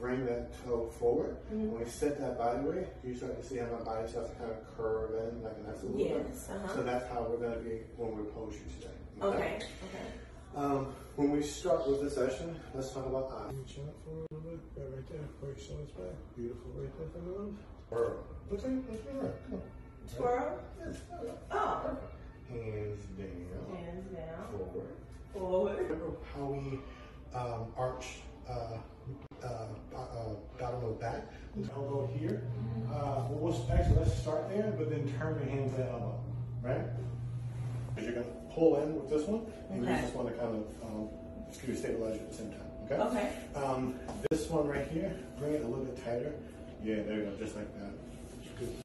bring that toe forward. When we set that body weight, you start to see how my body starts to kind of curve in like an S a little. Yes, uh-huh. So that's how we're going to be when we pose you today. Okay. Okay. Um, when we start with the session, let's talk about eyes. Reach out for a little bit, right, right there. Where your shoulders back. Beautiful, right there for the love. Twirl. Look at it, let's go right. Come on. Twirl. Yes. Oh. Hands down. Hands down. Forward. Forward. Remember how we um, arch bottom of back? Elbow here. Uh, well, let's, actually, let's start there, but then turn your hands to elbow, right? Because you're going to pull in with this one, and Okay. use this one to kind of um, just give you at the same time, okay? Okay. Um, this one right here, bring it a little bit tighter. Yeah, there you go, just like that.